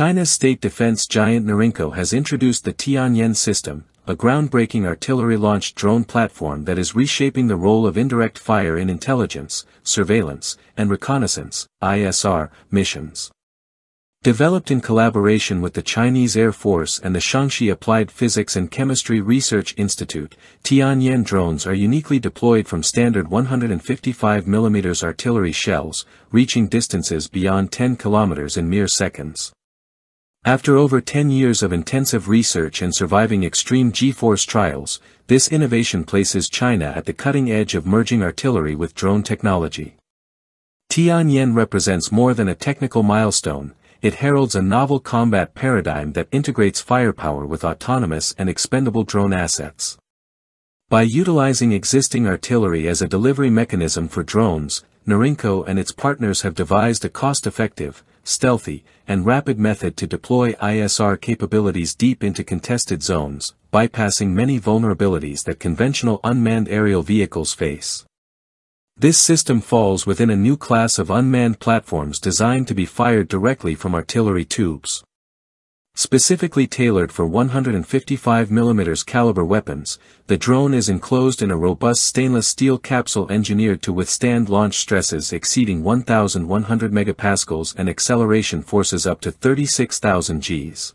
China's state defense giant Norinco has introduced the Tianyan system, a groundbreaking artillery-launched drone platform that is reshaping the role of indirect fire in intelligence, surveillance, and reconnaissance, ISR, missions. Developed in collaboration with the Chinese Air Force and the Shaanxi Applied Physics and Chemistry Research Institute, Tianyan drones are uniquely deployed from standard 155mm artillery shells, reaching distances beyond 10 kilometers in mere seconds. After over 10 years of intensive research and surviving extreme G-force trials, this innovation places China at the cutting edge of merging artillery with drone technology. Tianyan represents more than a technical milestone, it heralds a novel combat paradigm that integrates firepower with autonomous and expendable drone assets. By utilizing existing artillery as a delivery mechanism for drones, Norinco and its partners have devised a cost-effective, stealthy, and rapid method to deploy ISR capabilities deep into contested zones, bypassing many vulnerabilities that conventional unmanned aerial vehicles face. This system falls within a new class of unmanned platforms designed to be fired directly from artillery tubes. Specifically tailored for 155mm caliber weapons, the drone is enclosed in a robust stainless steel capsule engineered to withstand launch stresses exceeding 1,100 megapascals and acceleration forces up to 36,000 Gs.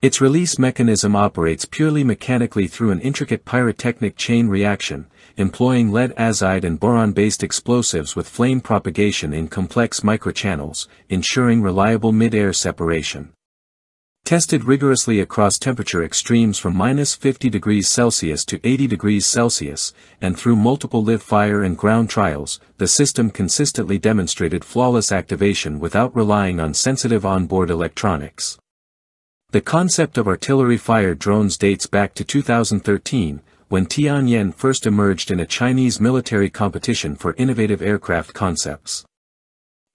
Its release mechanism operates purely mechanically through an intricate pyrotechnic chain reaction, employing lead-azide and boron-based explosives with flame propagation in complex microchannels, ensuring reliable mid-air separation. Tested rigorously across temperature extremes from minus 50 degrees Celsius to 80 degrees Celsius, and through multiple live fire and ground trials, the system consistently demonstrated flawless activation without relying on sensitive onboard electronics. The concept of artillery-fired drones dates back to 2013, when Tianyan first emerged in a Chinese military competition for innovative aircraft concepts.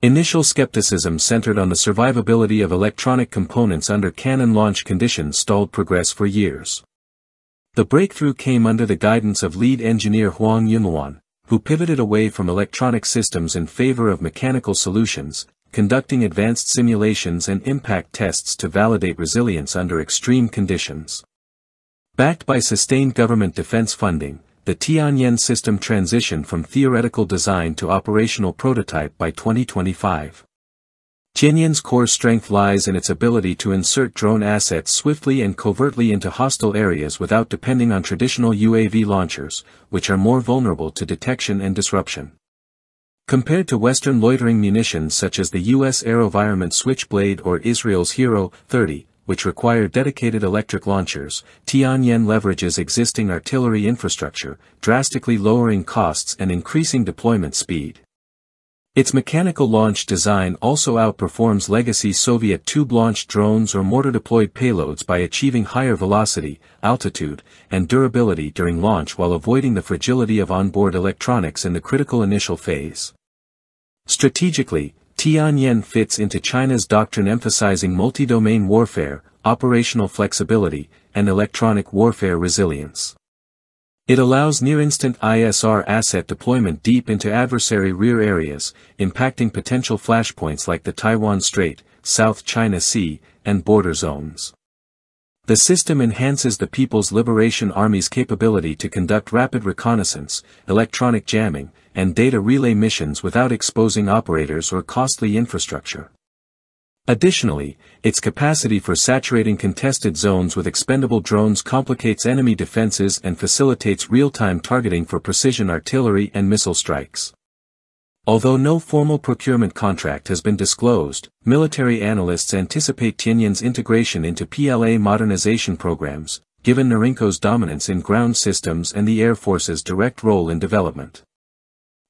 Initial skepticism centered on the survivability of electronic components under cannon launch conditions stalled progress for years. The breakthrough came under the guidance of lead engineer Huang Yunluan, who pivoted away from electronic systems in favor of mechanical solutions, conducting advanced simulations and impact tests to validate resilience under extreme conditions. Backed by sustained government defense funding, the Tianyan system transitioned from theoretical design to operational prototype by 2025. Tianyan's core strength lies in its ability to insert drone assets swiftly and covertly into hostile areas without depending on traditional UAV launchers, which are more vulnerable to detection and disruption. Compared to Western loitering munitions such as the U.S. AeroVironment Switchblade or Israel's Hero 30, which require dedicated electric launchers, Tianyan leverages existing artillery infrastructure, drastically lowering costs and increasing deployment speed. Its mechanical launch design also outperforms legacy Soviet tube-launched drones or mortar-deployed payloads by achieving higher velocity, altitude, and durability during launch while avoiding the fragility of onboard electronics in the critical initial phase. Strategically, Tianyan fits into China's doctrine emphasizing multi-domain warfare, operational flexibility, and electronic warfare resilience. It allows near-instant ISR asset deployment deep into adversary rear areas, impacting potential flashpoints like the Taiwan Strait, South China Sea, and border zones. The system enhances the People's Liberation Army's capability to conduct rapid reconnaissance, electronic jamming, and data relay missions without exposing operators or costly infrastructure. Additionally, its capacity for saturating contested zones with expendable drones complicates enemy defenses and facilitates real-time targeting for precision artillery and missile strikes. Although no formal procurement contract has been disclosed, military analysts anticipate Tianyan's integration into PLA modernization programs, given Norinco's dominance in ground systems and the Air Force's direct role in development.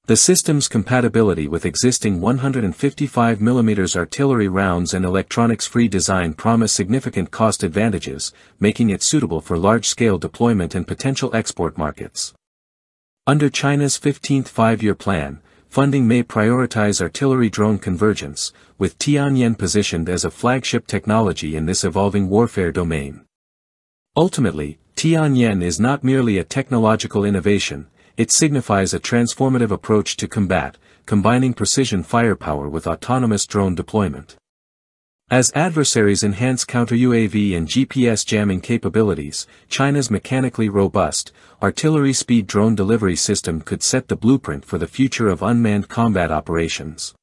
The system's compatibility with existing 155mm artillery rounds and electronics-free design promise significant cost advantages, making it suitable for large-scale deployment and potential export markets. Under China's 15th five-year plan, funding may prioritize artillery drone convergence, with Tianyan positioned as a flagship technology in this evolving warfare domain. Ultimately, Tianyan is not merely a technological innovation, it signifies a transformative approach to combat, combining precision firepower with autonomous drone deployment. As adversaries enhance counter-UAV and GPS jamming capabilities, China's mechanically robust, artillery-speed drone delivery system could set the blueprint for the future of unmanned combat operations.